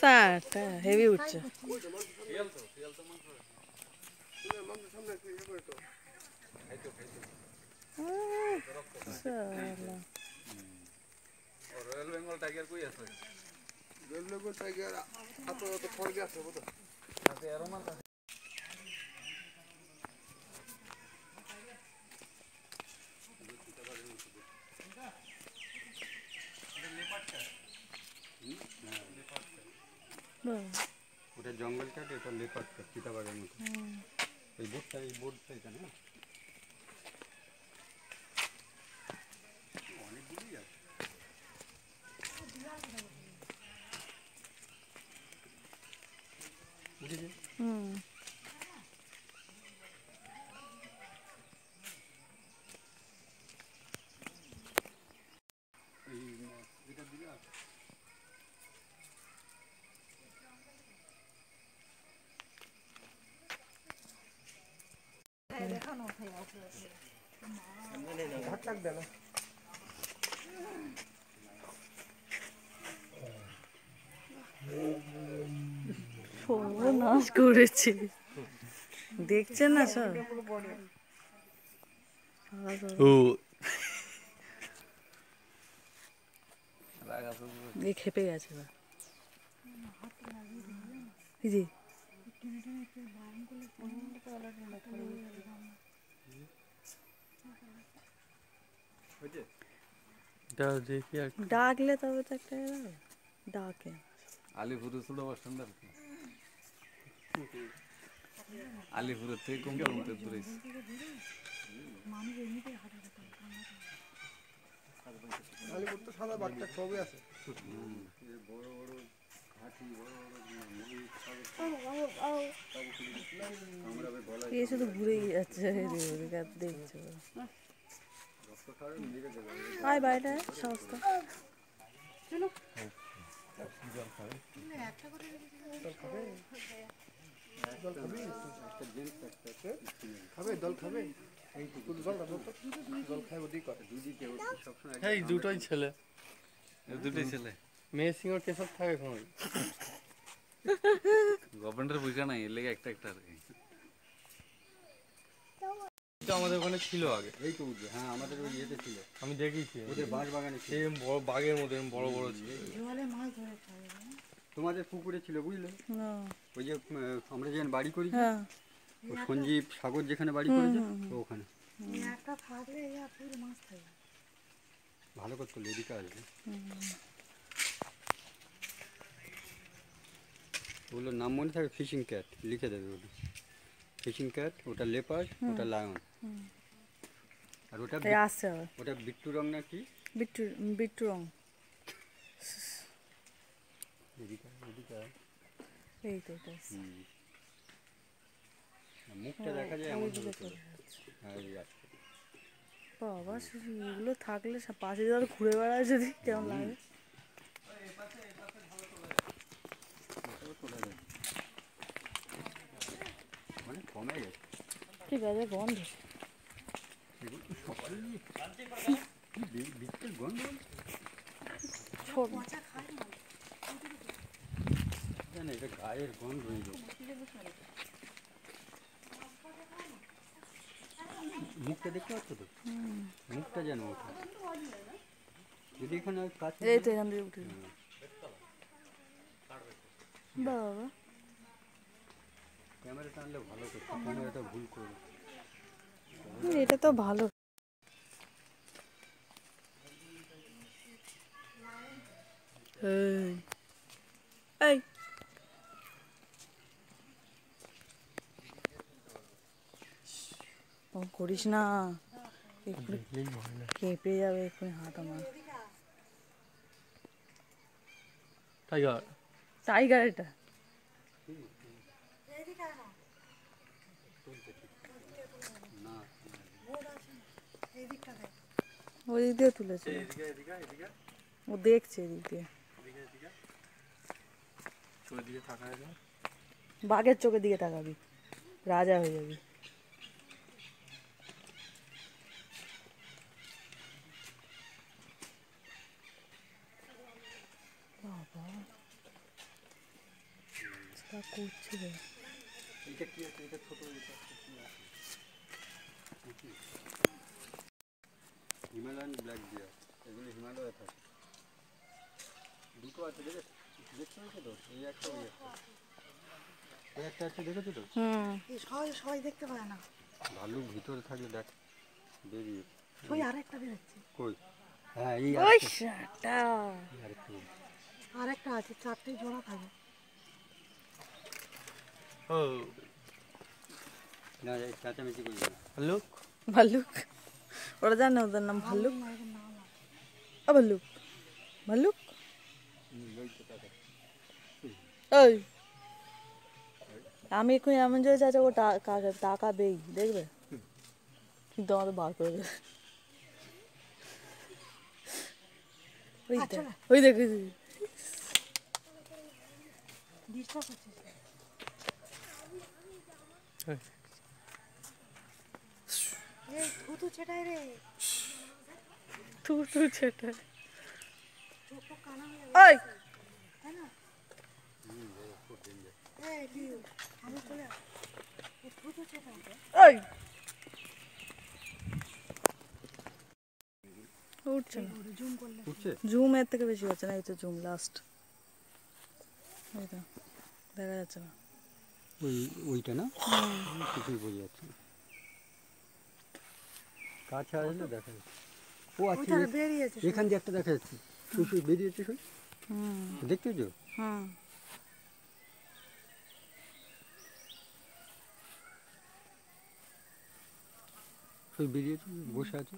সারটা হেভি উঠছে শালা। রয়্যাল বেঙ্গল টাইগার কই আছে বেলনগর টাইগার আপাতত খড়গে আছে বোধ আছে এরো ওটা জঙ্গল কাঠ এটা লেপার কাঠ চিতাবাগের মতো। এই বোটটা এই বোটটা এখানে না? অনেকগুলোই আছে। বুঝেছি হুম। নাশ করেছে দেখছেন না সব ও। এই খেপে গেছে। এই যে এটা দেখি আর ডাকলে তবে তো একটা ডাকে। আলিপুরে ছোট বাস স্ট্যান্ড আর আলিপুরের থেকে কম কমতে দূরে আলিপুর তো সাদা বাচ্চা সবই আছে। এ শুধু ঘুরেই যাচ্ছে? দেখছে আয় বাইরে আয়, সস্তা খাবে জল খাবে শুধু জলটা দাও তো। জল খাই ওদিক করে দুদিকে সবসময় এই দুটোই ছেলে। এই দুটোই ছেলে। মেয়ে সিংহ কেসব থাকে এখন গভর্নমেন্টের পয়সা নাই এর লেগে একটা একটা আর কি। এটা আমাদের ওখানে ছিল আগে। এই তো উঠবে হ্যাঁ আমাদের ওই ইয়েতে ছিল। আমি দেখেছি। ওদের বাঁশ বাগানে ছিল। সেই বড় বাঘের মতো বড় বড় ছিল। তোমাদের পুকুরে ছিল বুঝলে? না। ওই যে আমরা যেখানে বাড়ি করি হ্যাঁ। সঞ্জীব সাগর যেখানে বাড়ি করেছে তো ওখানে। ভালো করতো লেডিকা আসবে। ওগুলোর নাম মনে থাকে ফিশিং ক্যাট লিখে দেবে ওটা ফিশিং ক্যাট ওটা লেপার ওটা লায়ন আর ওটা ওটা বিট্টু রং না কি? বিট্টু বিট্টু রং। এই তো। মুখটা দেখা যায় এমন। হ্যাঁ আসছে। বাবা এগুলো থাকলে পাশে যদি ঘুরে বেড়ায় যদি কেমন লাগে ওটাও তোলা যায়। অনেক কমে গেছে ঠিক আছে গন্ধ এগুলো তো সকালে কি গন্ধ। গায়ের গন্ধ মুখটা দেখতে পাচ্ছ তো? মুখটা যেন ওঠে। যদি এখানে কাছে এই তো এখান থেকে উঠে বাবা। ক্যামেরা টানলে ভালো করতো ক্যামেরাটা ভুল এটা তো ভালো। এই এই। ও করিস না। কেঁপে যাবে এক্ষুনি হাঁটা মার টাইগার টাইগার এটা। ওই দিক দিয়ে তুলেছে। ও দেখছে এদিক দিয়ে। বাঘের চোখের দিকে তাকাবি। রাজা হয়ে যাবি। বাবা। করছে রে। এটা কি আছে? এটা ছোট এটা হিমালয়ান ব্ল্যাক ডিয়ার এগুলো হিমালয়ে থাকে দুটো আছে দেখে দেখতে পেয়েছ তো? এই একটা ওই একটা। ওই একটা আছে দেখেছ তো? হুম। সবাই সবাই দেখতে পায় না। ভালুক ভিতরে থাকলে দেখ বেরিয়ে। ওই আরেকটা বেরোচ্ছে। কই? হ্যাঁ এই ওই শাটা আরেকটা আছে চারটে জোড়া থাকে। ও না এই চেঁচামেচি করবি না লোক ভাল্লুক ওরা জানে ওদের নাম ভাল্লুক ও ভাল্লুক ভাল্লুক ওই আমি এখন এমন যে চাচা ও টা- কাকে টাকা দেই দেখবে কিন্তু আমাদের বার করে দেবে ওই দেখ ওই দেখ চলে আস এই থুতু ছেটাই ওই উঠছে না। জুম জুম এর থেকে বেশি হচ্ছে না এই তো জুম লাস্ট এই তো দেখা যাচ্ছে না। ওই ওইটা না? কিছুই বোঝা যাচ্ছে না। কাছে আসলে দেখা যাচ্ছে। ও আচ্ছা এখান দিয়ে একটা দেখা যাচ্ছে। বেরিয়েছে হুম। দেখতে তো হুম। সই বেরিয়েছে বসে আছে।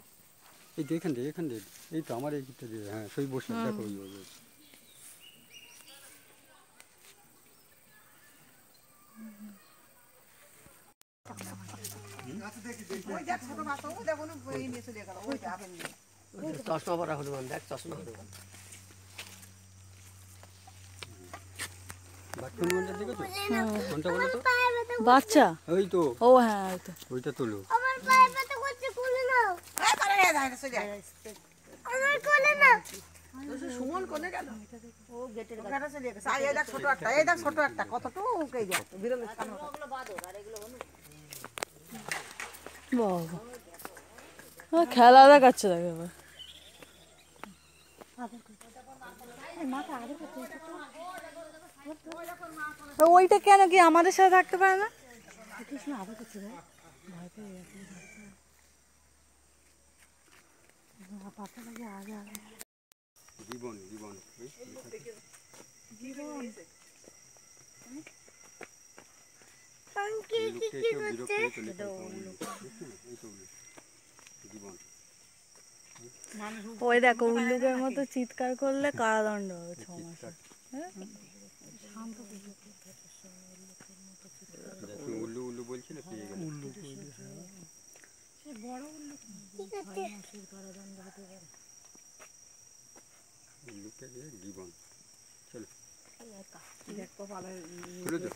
এই তো এখান দিয়ে এখান দিয়ে। এই তো আমার এই দিকটা দিয়ে হ্যাঁ সই বসে আছে, দেখো ওই ওই ওই। চশমা পরা হনুমান দেখ চশমা হনুমান তো? বাচ্চা? ওই তো। ও হ্যাঁ ওই তো। ওইটা তোলো। ছোট একটা এই দেখ ছোট একটা কতটুকু এই দেখ। বিরল বাবা। খেলা দেখাচ্ছে দেখ ওইটা কেন কি আমাদের সাথে থাকতে পারে না? জীবন জীবন। ওই, এই লোকটা একটু বিরক্ত হয়ে চলে গেছে। দেখছ না? এই তো ওগুলো। জীবন ওই দেখো উল্লুকের মতো চিৎকার করলে কারাদণ্ড হবে ছ মাস। দেখো উল্লু উল্লু বলছিল পেয়ে গেল উল্লু উল্লুকে দিয়ে জীবন চলো। চলো। তো